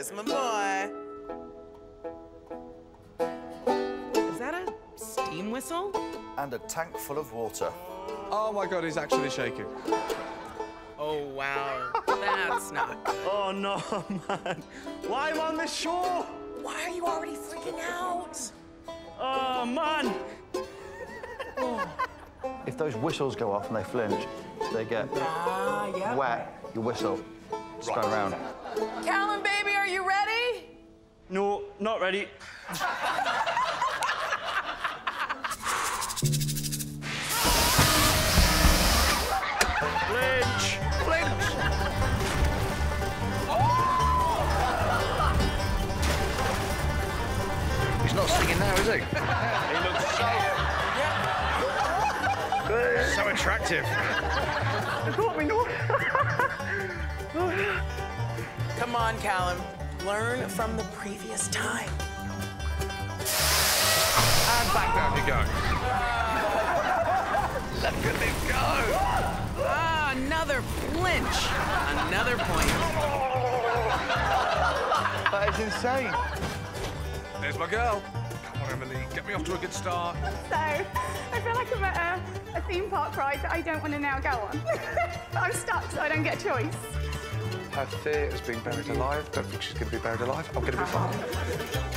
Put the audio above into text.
Here's my boy. Is that a steam whistle? And a tank full of water. Oh my god, he's actually shaking. Oh, wow. That's not good. Oh no, man. Why am I on the shore? Why are you already freaking out? Oh man. If those whistles go off and they flinch, they get Ah, yeah. wet, your whistle. Spin around. Callum, baby, are you ready? No, not ready. Flinch! Flinch! He's not singing now, is he? He looks so... so attractive. Come on, Callum. Learn from the previous time. And back down you go. Look at him go. Ah, another flinch. Another point. That is insane. There's my girl. Come on, Emily, get me off to a good start. So, I feel like I'm at a, a theme park ride that I don't want to now go on. but I'm stuck, so I don't get a choice. Her fear is being buried alive. Don't think she's going to be buried alive. I'm going to be fine.